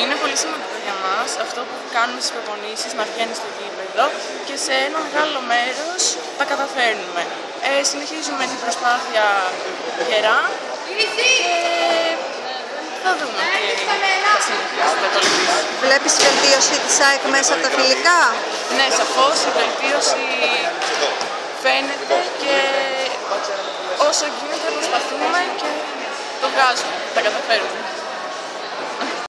Είναι πολύ σημαντικό για μας αυτό που κάνουμε στι προπονήσεις να βγαίνεις στο γήπεδο και σε ένα μεγάλο μέρος τα καταφέρνουμε. Ε, συνεχίζουμε την προσπάθεια γερά και θα δούμε τι θα συνεχίσουμε το Βλέπει βελτίωση της ΑΕΚ μέσα από τα φιλικά; Ναι, σαφώς η βελτίωση φαίνεται και όσο γίνεται προσπαθούμε και το βγάζουμε, τα καταφέρουμε.